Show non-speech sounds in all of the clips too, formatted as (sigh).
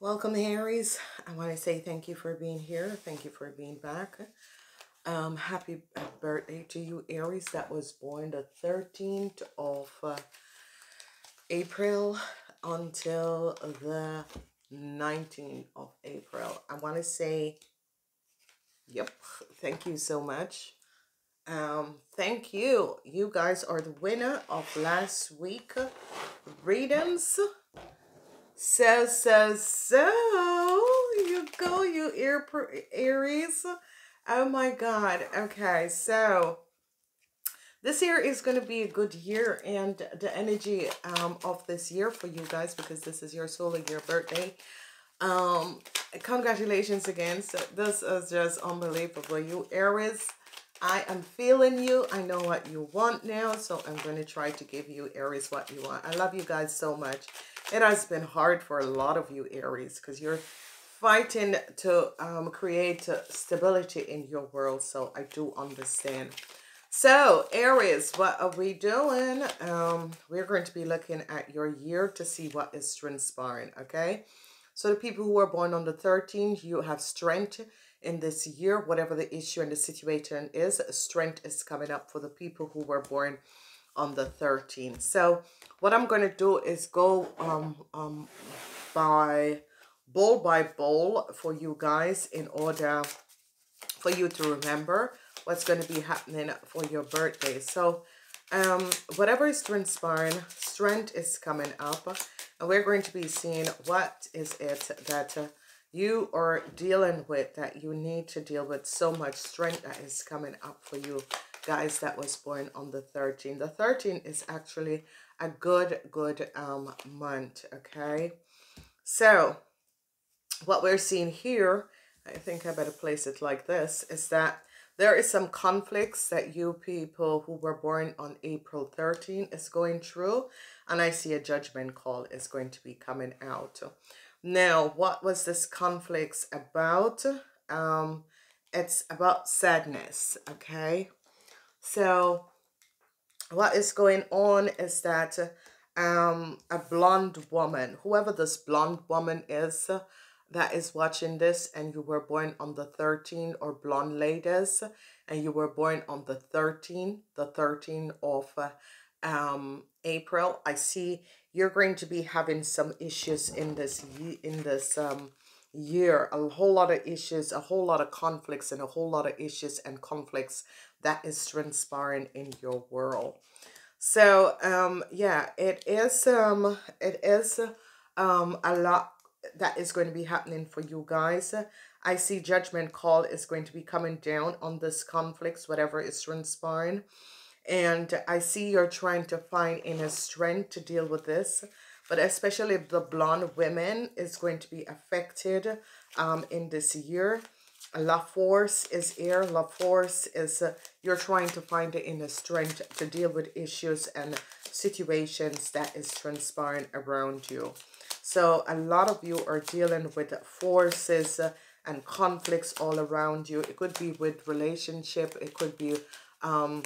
Welcome, Aries. I want to say thank you for being here. Thank you for being back. Um, happy birthday to you, Aries, that was born the 13th of uh, April until the 19th of April. I want to say, yep, thank you so much. Um, thank you. You guys are the winner of last week readings. So, so, so, you go, you ear Aries. Oh my God. Okay, so this year is going to be a good year and the energy um, of this year for you guys because this is your solar year birthday. Um, congratulations again. So this is just unbelievable. You Aries, I am feeling you. I know what you want now. So I'm going to try to give you Aries what you want. I love you guys so much. It has been hard for a lot of you Aries because you're fighting to um, create stability in your world. So I do understand. So Aries, what are we doing? Um, we're going to be looking at your year to see what is transpiring. Okay. So the people who are born on the 13th, you have strength in this year, whatever the issue and the situation is, strength is coming up for the people who were born on the 13th. So what I'm going to do is go um, um, by bowl by bowl for you guys in order for you to remember what's going to be happening for your birthday. So um, whatever is transpiring, strength is coming up. And we're going to be seeing what is it that uh, you are dealing with that you need to deal with so much strength that is coming up for you guys that was born on the 13th. The 13th is actually a good, good um, month, okay? So, what we're seeing here, I think I better place it like this, is that there is some conflicts that you people who were born on April 13 is going through. And I see a judgment call is going to be coming out. Now, what was this conflicts about? Um, it's about sadness, okay? So what is going on is that um, a blonde woman, whoever this blonde woman is that is watching this and you were born on the 13 or blonde ladies and you were born on the 13, the 13 of uh, um, April, I see you're going to be having some issues in this in this um, year. A whole lot of issues, a whole lot of conflicts, and a whole lot of issues and conflicts that is transpiring in your world. So um yeah, it is um it is um a lot that is going to be happening for you guys. I see judgment call is going to be coming down on this conflicts, whatever is transpiring. And I see you're trying to find inner strength to deal with this. But especially the blonde women is going to be affected um, in this year. La Force is here. La Force is uh, you're trying to find the inner strength to deal with issues and situations that is transpiring around you. So a lot of you are dealing with forces uh, and conflicts all around you. It could be with relationship. It could be um,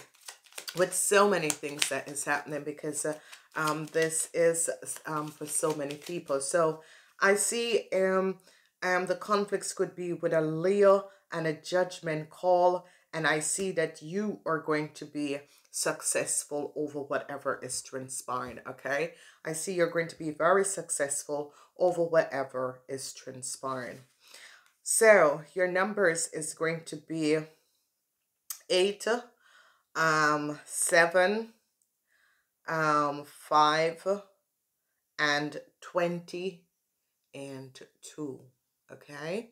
with so many things that is happening because uh, um, this is um, for so many people. So I see um, um, the conflicts could be with a Leo and a judgment call. And I see that you are going to be successful over whatever is transpiring, okay? I see you're going to be very successful over whatever is transpiring. So your numbers is going to be 8, um, 7, um, 5, and 20, and 2 okay?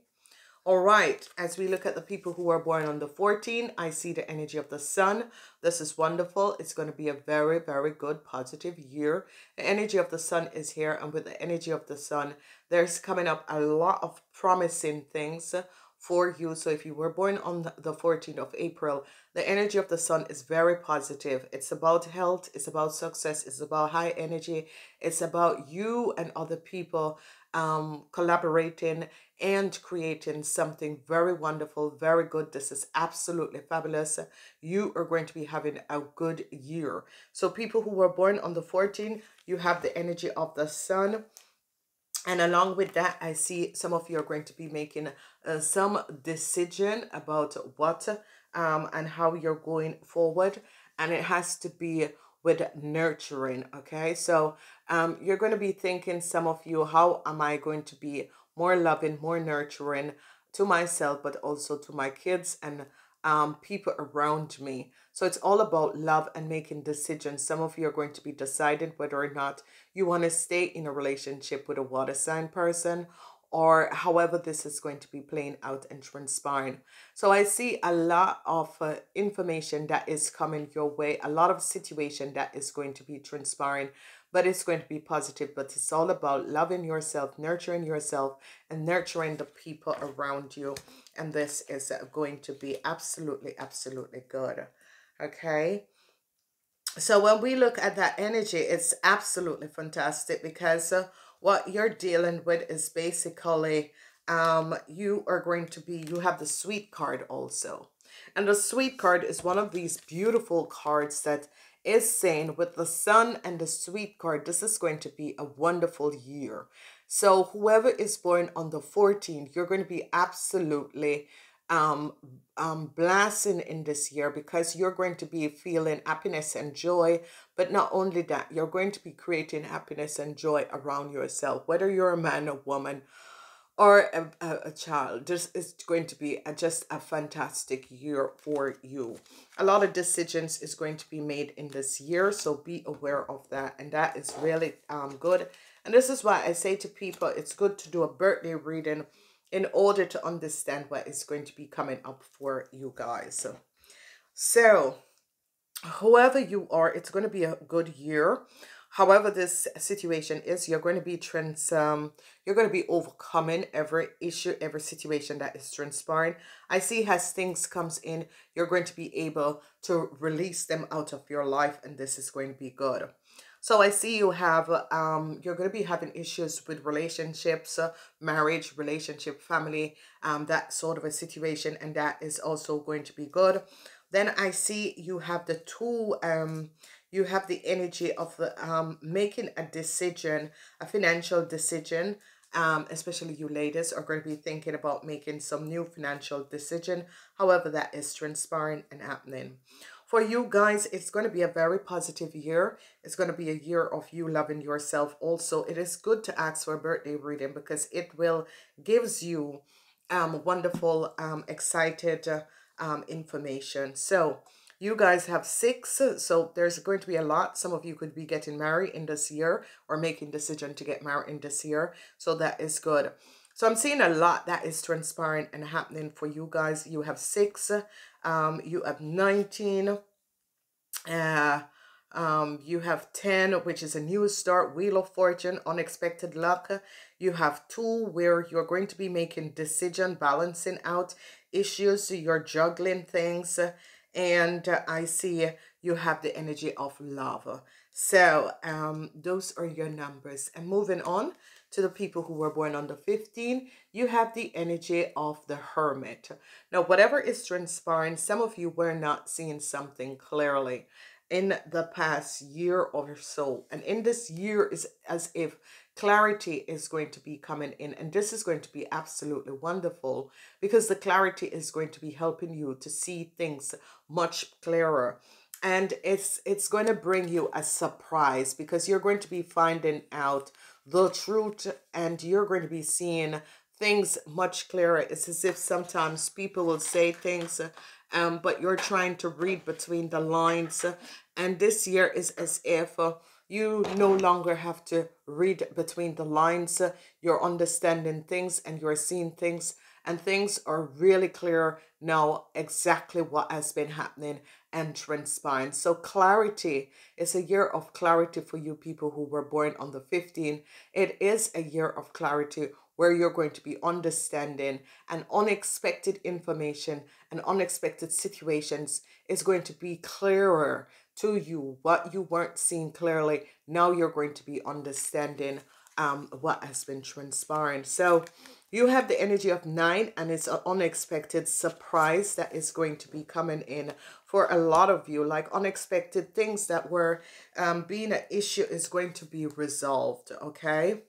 All right, as we look at the people who are born on the 14th, I see the energy of the sun. This is wonderful. It's going to be a very, very good, positive year. The energy of the sun is here, and with the energy of the sun, there's coming up a lot of promising things for you. So if you were born on the 14th of April, the energy of the sun is very positive. It's about health, it's about success, it's about high energy, it's about you and other people um, collaborating and creating something very wonderful, very good. This is absolutely fabulous. You are going to be having a good year. So people who were born on the 14th, you have the energy of the sun. And along with that i see some of you are going to be making uh, some decision about what um, and how you're going forward. And it has to be with nurturing okay? So um, you're going to be thinking some of you how am i going to be more loving more nurturing to myself but also to my kids and um, people around me so it's all about love and making decisions. Some of you are going to be deciding whether or not you want to stay in a relationship with a water sign person or however this is going to be playing out and transpiring. So I see a lot of uh, information that is coming your way, a lot of situation that is going to be transpiring, but it's going to be positive. But it's all about loving yourself, nurturing yourself, and nurturing the people around you. And this is going to be absolutely, absolutely good. Okay. So when we look at that energy, it's absolutely fantastic because uh, what you're dealing with is basically um, you are going to be, you have the sweet card also. And the sweet card is one of these beautiful cards that is saying with the sun and the sweet card, this is going to be a wonderful year. So whoever is born on the 14th, you're going to be absolutely um, um, blessing in this year because you're going to be feeling happiness and joy. But not only that, you're going to be creating happiness and joy around yourself, whether you're a man or woman or a, a, a child. This is going to be a, just a fantastic year for you. A lot of decisions is going to be made in this year, so be aware of that. And that is really um, good. And this is why I say to people, it's good to do a birthday reading in order to understand what is going to be coming up for you guys. So, whoever you are, it's going to be a good year. However, this situation is, you're going to be trans, um, you're going to be overcoming every issue, every situation that is transpiring. I see as things comes in, you're going to be able to release them out of your life, and this is going to be good. So I see you have, um, you're going to be having issues with relationships, uh, marriage, relationship, family, um, that sort of a situation. And that is also going to be good. Then I see you have the two, um, you have the energy of the, um, making a decision, a financial decision. Um, especially you ladies are going to be thinking about making some new financial decision. However, that is transpiring and happening for you guys, it's going to be a very positive year. It's going to be a year of you loving yourself. Also, it is good to ask for a birthday reading because it will gives you um, wonderful, um, excited uh, um, information. So, you guys have six, so there's going to be a lot. Some of you could be getting married in this year or making decision to get married in this year. So that is good. So I'm seeing a lot that is transpiring and happening for you guys. You have six, um, you have 19, uh, um, you have 10, which is a new start, Wheel of Fortune, unexpected luck. You have two, where you're going to be making decision, balancing out issues. You're juggling things. And uh, I see you have the energy of love. So um, those are your numbers. And moving on to the people who were born on the 15, you have the energy of the hermit. Now, whatever is transpiring, some of you were not seeing something clearly in the past year or so. And in this year is as if clarity is going to be coming in. And this is going to be absolutely wonderful because the clarity is going to be helping you to see things much clearer and it's it's going to bring you a surprise because you're going to be finding out the truth and you're going to be seeing things much clearer it's as if sometimes people will say things um but you're trying to read between the lines and this year is as if uh, you no longer have to read between the lines you're understanding things and you're seeing things and things are really clear now exactly what has been happening and transpiring. So clarity is a year of clarity for you people who were born on the 15th. It is a year of clarity where you're going to be understanding and unexpected information and unexpected situations is going to be clearer to you what you weren't seeing clearly now you're going to be understanding um what has been transpiring so you have the energy of nine and it's an unexpected surprise that is going to be coming in for a lot of you. Like unexpected things that were um, being an issue is going to be resolved, okay?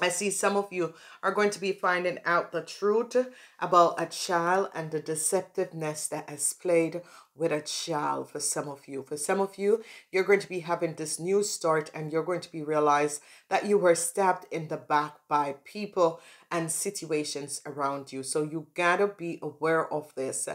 I see some of you are going to be finding out the truth about a child and the deceptiveness that has played with a child for some of you. For some of you, you're going to be having this new start and you're going to be realize that you were stabbed in the back by people and situations around you. So you gotta be aware of this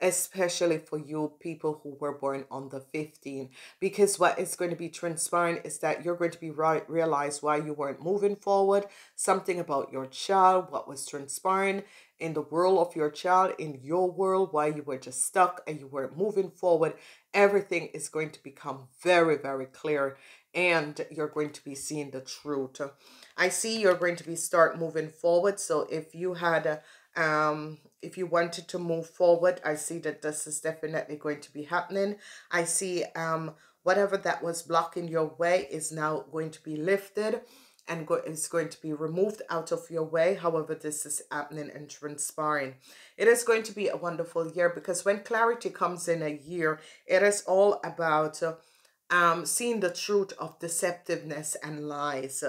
especially for you people who were born on the 15 because what is going to be transpiring is that you're going to be right realize why you weren't moving forward something about your child what was transpiring in the world of your child in your world why you were just stuck and you weren't moving forward. Everything is going to become very very clear and you're going to be seeing the truth. I see you're going to be start moving forward so if you had a um if you wanted to move forward i see that this is definitely going to be happening. I see um whatever that was blocking your way is now going to be lifted and go, is going to be removed out of your way. However this is happening and transpiring. It is going to be a wonderful year because when clarity comes in a year it is all about uh, um, seeing the truth of deceptiveness and lies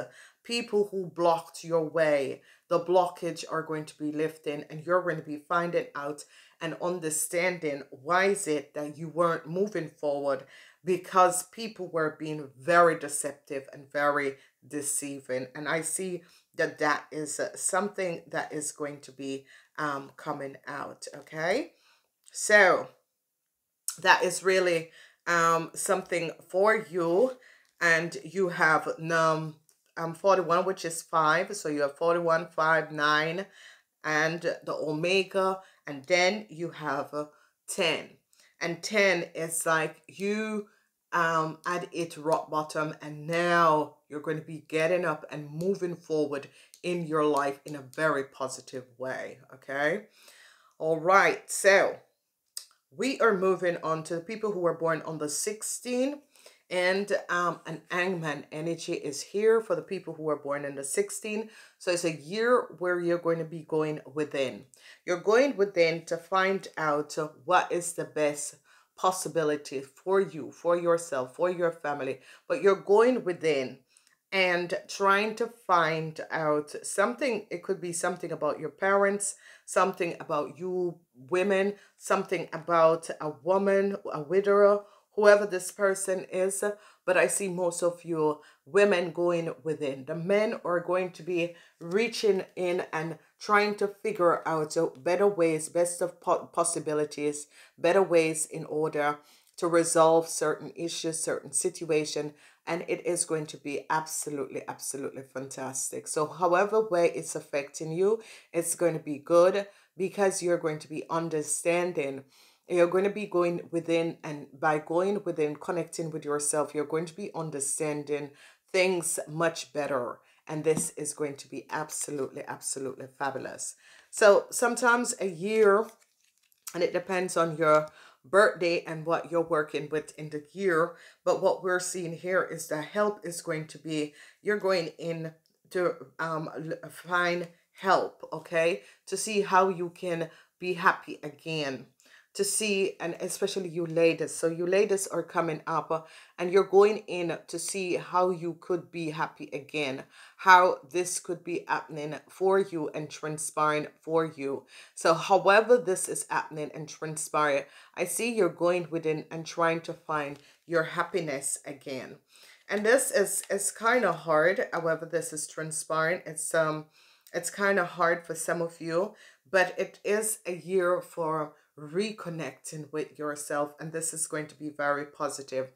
people who blocked your way the blockage are going to be lifting and you're going to be finding out and understanding why is it that you weren't moving forward because people were being very deceptive and very deceiving. And i see that that is uh, something that is going to be um, coming out okay? So that is really um, something for you and you have um, um 41 which is 5 so you have 41 5 9 and the omega and then you have uh, 10 and 10 is like you um at it rock bottom and now you're going to be getting up and moving forward in your life in a very positive way okay? All right so we are moving on to the people who were born on the 16 and um, an Angman energy is here for the people who are born in the 16. So it's a year where you're going to be going within. You're going within to find out what is the best possibility for you, for yourself, for your family. But you're going within and trying to find out something. It could be something about your parents, something about you women, something about a woman, a widower, whoever this person is, but I see most of you women going within. The men are going to be reaching in and trying to figure out better ways, best of possibilities, better ways in order to resolve certain issues, certain situation, and it is going to be absolutely, absolutely fantastic. So however way it's affecting you, it's going to be good because you're going to be understanding you're going to be going within, and by going within, connecting with yourself, you're going to be understanding things much better. And this is going to be absolutely, absolutely fabulous. So sometimes a year, and it depends on your birthday and what you're working with in the year. But what we're seeing here is the help is going to be, you're going in to um, find help, okay? To see how you can be happy again to see, and especially you ladies. So you ladies are coming up and you're going in to see how you could be happy again, how this could be happening for you and transpiring for you. So however this is happening and transpiring, I see you're going within and trying to find your happiness again. And this is, is kind of hard. However, this is transpiring. It's um it's kind of hard for some of you, but it is a year for reconnecting with yourself and this is going to be very positive.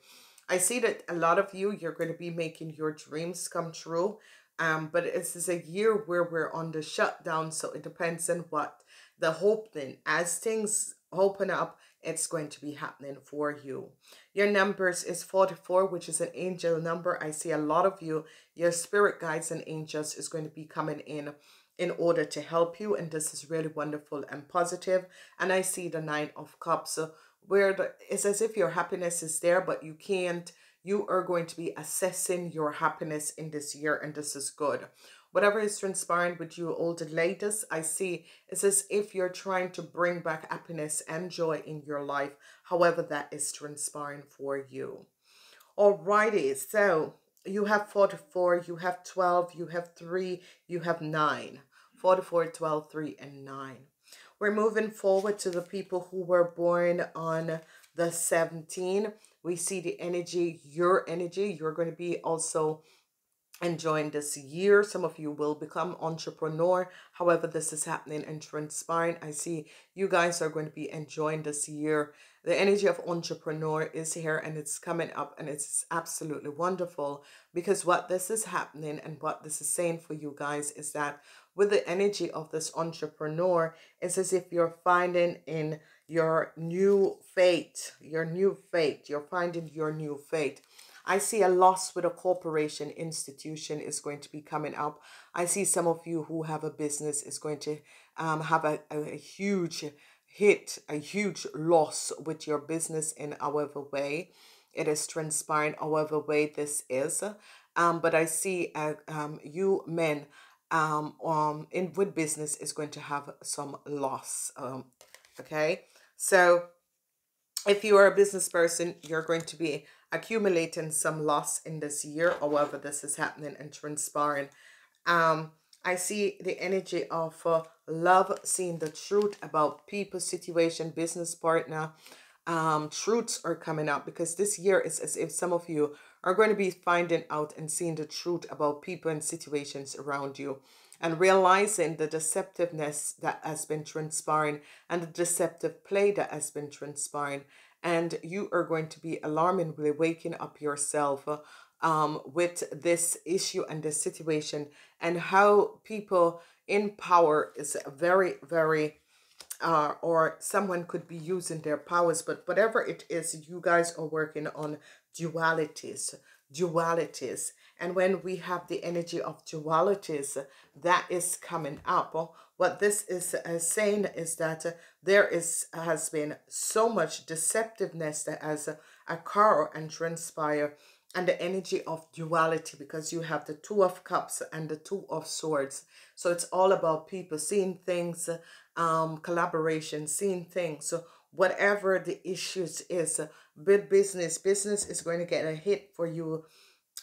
I see that a lot of you you're going to be making your dreams come true um but this is a year where we're on the shutdown so it depends on what the hope then as things open up it's going to be happening for you. Your numbers is 44 which is an angel number. I see a lot of you your spirit guides and angels is going to be coming in in order to help you. And this is really wonderful and positive. And I see the Nine of Cups uh, where the, it's as if your happiness is there, but you can't. You are going to be assessing your happiness in this year, and this is good. Whatever is transpiring with you all the latest I see it's as if you're trying to bring back happiness and joy in your life, however that is transpiring for you. Alrighty, so you have 44, you have 12, you have 3, you have 9. 44, 12, 3, and 9. We're moving forward to the people who were born on the 17. We see the energy, your energy. You're going to be also enjoying this year. Some of you will become entrepreneur. However, this is happening and transpiring. I see you guys are going to be enjoying this year. The energy of entrepreneur is here and it's coming up and it's absolutely wonderful because what this is happening and what this is saying for you guys is that with the energy of this entrepreneur, it's as if you're finding in your new fate, your new fate, you're finding your new fate. I see a loss with a corporation institution is going to be coming up. I see some of you who have a business is going to um, have a, a, huge hit, a huge loss with your business in however way it is transpiring, however way this is. Um, but I see uh, um, you men um, um, in with business is going to have some loss. Um, okay, so if you are a business person, you're going to be accumulating some loss in this year, however this is happening and transpiring. Um, I see the energy of uh, love, seeing the truth about people, situation, business partner. Um, truths are coming up because this year is as if some of you are going to be finding out and seeing the truth about people and situations around you and realizing the deceptiveness that has been transpiring and the deceptive play that has been transpiring and you are going to be alarmingly waking up yourself um, with this issue and this situation and how people in power is very, very, uh, or someone could be using their powers, but whatever it is, you guys are working on dualities, dualities. And when we have the energy of dualities, that is coming up. What this is uh, saying is that uh, there is has been so much deceptiveness that has uh, occurred and transpired and the energy of duality because you have the two of cups and the two of swords so it's all about people seeing things um collaboration seeing things so whatever the issues is big business business is going to get a hit for you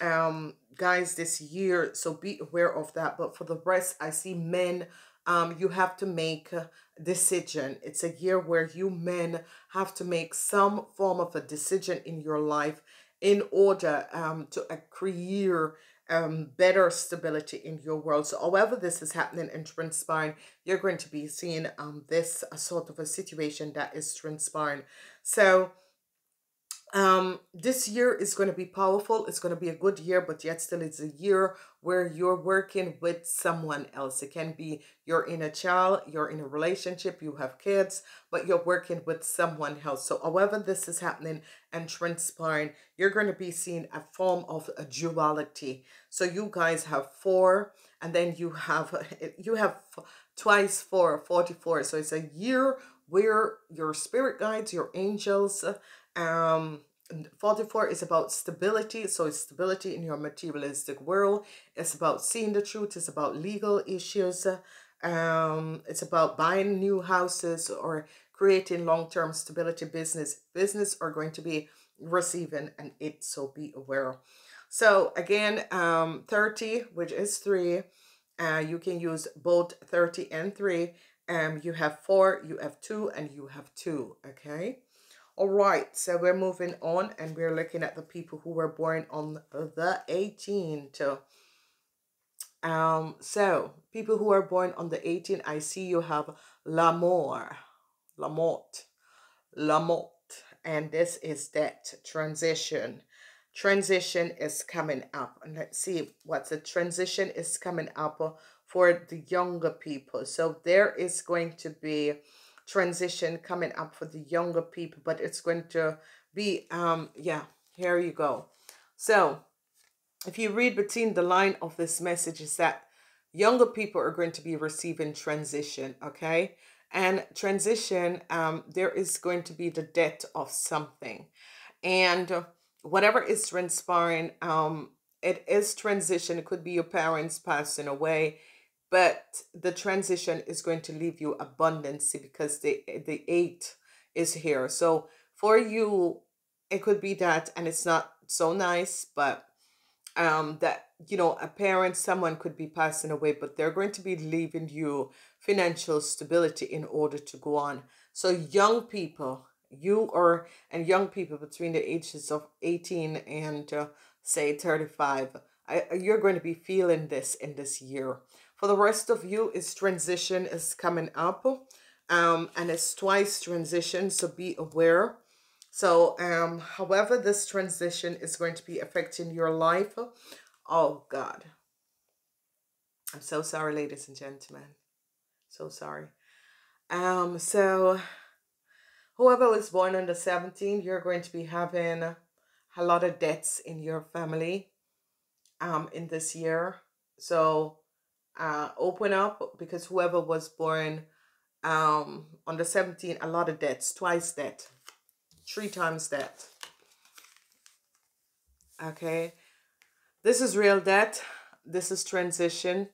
um guys this year so be aware of that but for the rest i see men um you have to make a decision it's a year where you men have to make some form of a decision in your life in order um to uh, create um, better stability in your world. So however this is happening and transpiring, you're going to be seeing um, this sort of a situation that is transpiring. So um this year is going to be powerful it's going to be a good year but yet still it's a year where you're working with someone else. It can be you're in a child you're in a relationship you have kids but you're working with someone else. So however this is happening and transpiring you're going to be seeing a form of a duality. So you guys have four and then you have (laughs) you have twice four 44 so it's a year where your spirit guides your angels um 44 is about stability so it's stability in your materialistic world. It's about seeing the truth it's about legal issues um it's about buying new houses or creating long-term stability business. Business are going to be receiving and it so be aware. So again um 30 which is 3 uh you can use both 30 and 3 um you have 4 you have 2 and you have 2 okay all right, so we're moving on and we're looking at the people who were born on the 18th. Um, so people who are born on the 18th, I see you have L'amour, La Mort, Lamort, and this is that transition. Transition is coming up, and let's see what the transition is coming up for the younger people. So there is going to be transition coming up for the younger people, but it's going to be, um, yeah, here you go. So if you read between the line of this message is that younger people are going to be receiving transition, okay? And transition, um, there is going to be the death of something. And whatever is transpiring, um, it is transition. It could be your parents passing away but the transition is going to leave you abundance because the the eight is here. So for you it could be that and it's not so nice but um, that you know a parent someone could be passing away but they're going to be leaving you financial stability in order to go on. So young people you are and young people between the ages of 18 and uh, say 35 I, you're going to be feeling this in this year for the rest of you is transition is coming up um and it's twice transition so be aware so, um, however, this transition is going to be affecting your life. Oh, God. I'm so sorry, ladies and gentlemen. So sorry. Um, so, whoever was born on the 17th, you're going to be having a lot of debts in your family um, in this year. So, uh, open up because whoever was born um, on the 17th, a lot of debts, twice debt three times debt. Okay. This is real debt. This is transition.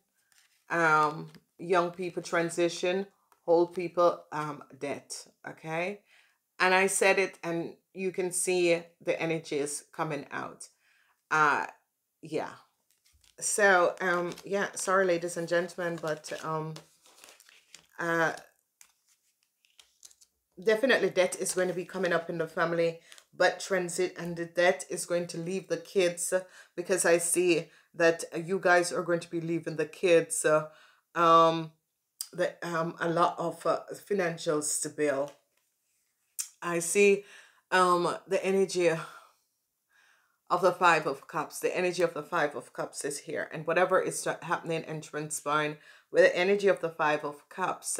Um, young people transition. Old people um, debt. Okay. And I said it and you can see the energies coming out. Uh, yeah. So, um, yeah, sorry, ladies and gentlemen, but um, uh, definitely debt is going to be coming up in the family but transit and the debt is going to leave the kids because i see that you guys are going to be leaving the kids uh, um the um a lot of uh, financial stability i see um the energy of the five of cups the energy of the five of cups is here and whatever is happening and transpiring with the energy of the five of cups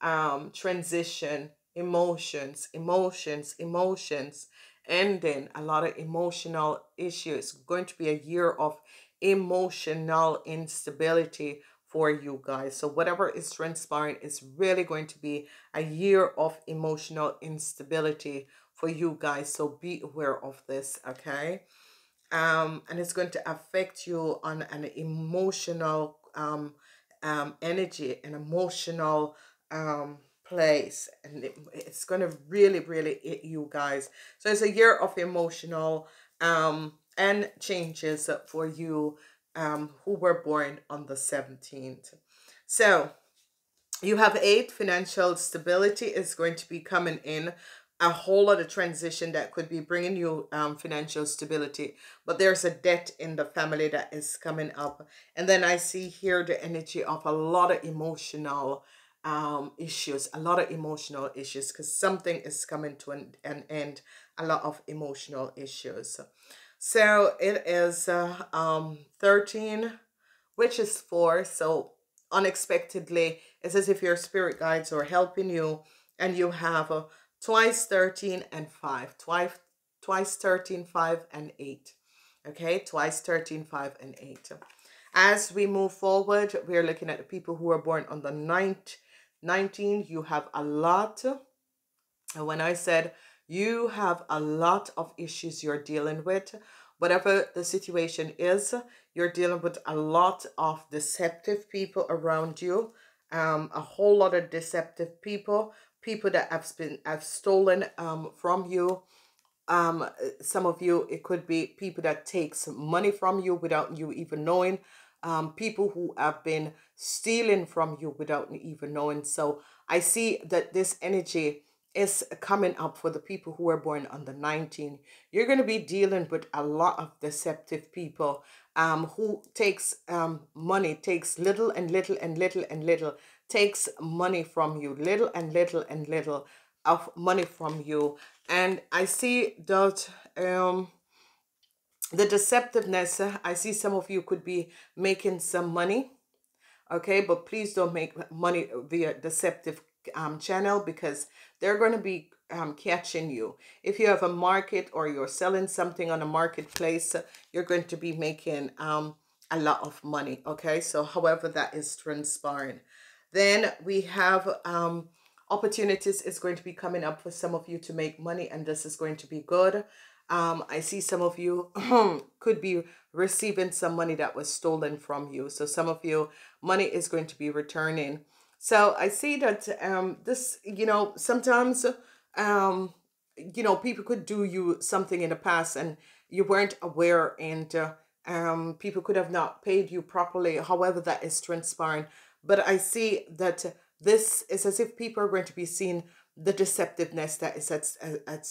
um transition emotions, emotions, emotions, ending a lot of emotional issues. Going to be a year of emotional instability for you guys. So whatever is transpiring is really going to be a year of emotional instability for you guys. So be aware of this, okay? Um, and it's going to affect you on an emotional um, um, energy, an emotional um, place. And it, it's going to really really hit you guys. So it's a year of emotional um and changes for you um who were born on the 17th so you have eight financial stability is going to be coming in a whole lot of transition that could be bringing you um, financial stability but there's a debt in the family that is coming up and then i see here the energy of a lot of emotional um, issues, a lot of emotional issues, because something is coming to an, an end, a lot of emotional issues. So it is uh, um, 13, which is 4. So unexpectedly, it's as if your spirit guides are helping you, and you have uh, twice 13 and 5, twice, twice 13, 5, and 8. Okay, twice 13, 5, and 8. As we move forward, we're looking at the people who are born on the 9th 19, you have a lot. And when I said you have a lot of issues you're dealing with, whatever the situation is, you're dealing with a lot of deceptive people around you. Um, a whole lot of deceptive people, people that have been have stolen um from you. Um, some of you, it could be people that takes money from you without you even knowing um, people who have been stealing from you without even knowing. So I see that this energy is coming up for the people who are born on the 19. You're going to be dealing with a lot of deceptive people um, who takes um, money, takes little and little and little and little, takes money from you, little and little and little of money from you. And I see that um, the deceptiveness i see some of you could be making some money okay? But please don't make money via deceptive um, channel because they're going to be um, catching you. If you have a market or you're selling something on a marketplace you're going to be making um, a lot of money okay? So however that is transpiring then we have um, opportunities is going to be coming up for some of you to make money and this is going to be good um, I see some of you (clears throat) could be receiving some money that was stolen from you. So some of you, money is going to be returning. So I see that um, this, you know, sometimes, um, you know, people could do you something in the past and you weren't aware and uh, Um, people could have not paid you properly. However, that is transpiring. But I see that this is as if people are going to be seeing the deceptiveness that is at, at, at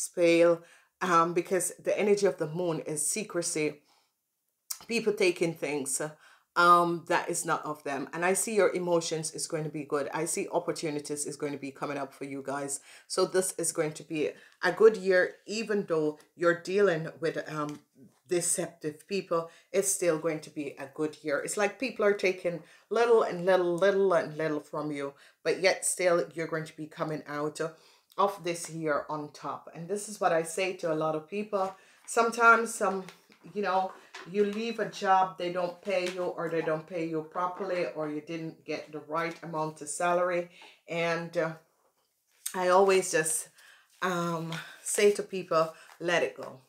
um, because the energy of the moon is secrecy. People taking things um that is not of them and i see your emotions is going to be good i see opportunities is going to be coming up for you guys so this is going to be a good year even though you're dealing with um deceptive people it's still going to be a good year it's like people are taking little and little little and little from you but yet still you're going to be coming out of this year on top and this is what i say to a lot of people sometimes some you know you leave a job, they don't pay you or they don't pay you properly or you didn't get the right amount of salary. And uh, I always just um, say to people, let it go.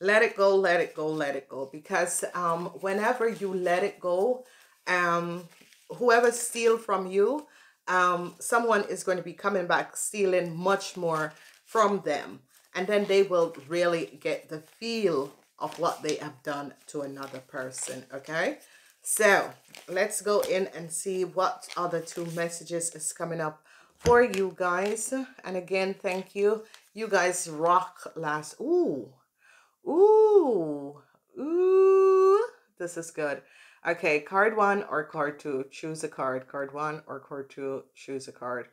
Let it go, let it go, let it go. Because um, whenever you let it go, um, whoever steal from you, um, someone is going to be coming back stealing much more from them. And then they will really get the feel of what they have done to another person, okay? So, let's go in and see what other two messages is coming up for you guys. And again, thank you. You guys rock last. Ooh. Ooh. Ooh. This is good. Okay, card one or card two. Choose a card. Card one or card two. Choose a card.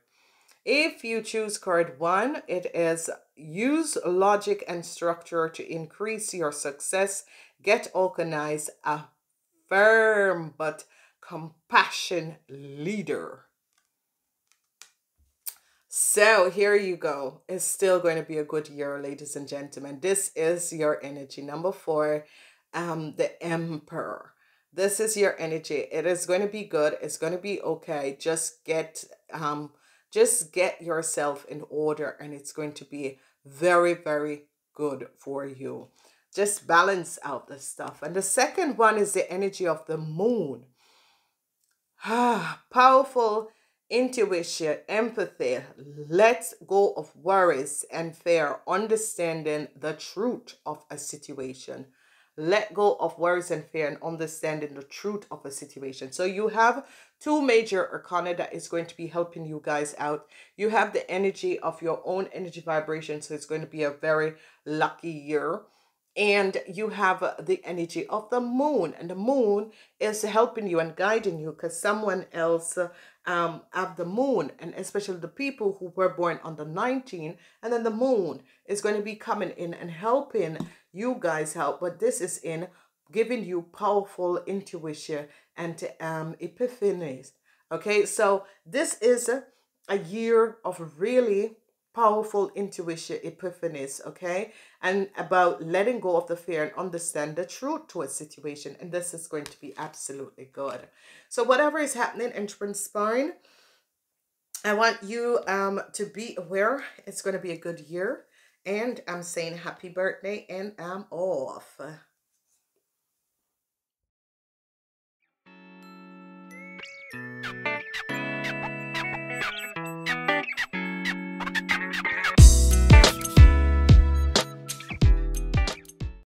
If you choose card one, it is use logic and structure to increase your success. Get organized, a firm but compassion leader. So here you go. It's still going to be a good year, ladies and gentlemen. This is your energy. Number four, um, the emperor. This is your energy. It is going to be good. It's going to be okay. Just get um just get yourself in order and it's going to be very, very good for you. Just balance out the stuff. And the second one is the energy of the moon. Ah, (sighs) powerful intuition, empathy, let go of worries and fear, understanding the truth of a situation let go of worries and fear and understanding the truth of a situation. So you have two major arcana that is going to be helping you guys out. You have the energy of your own energy vibration. So it's going to be a very lucky year. And you have the energy of the moon. And the moon is helping you and guiding you because someone else um, have the moon. And especially the people who were born on the 19. And then the moon is going to be coming in and helping you guys help, but this is in giving you powerful intuition and um, epiphanies. Okay, so this is a year of really powerful intuition epiphanies okay and about letting go of the fear and understand the truth to a situation and this is going to be absolutely good so whatever is happening and transpiring i want you um to be aware it's going to be a good year and I'm saying happy birthday and I'm off.